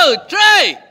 向右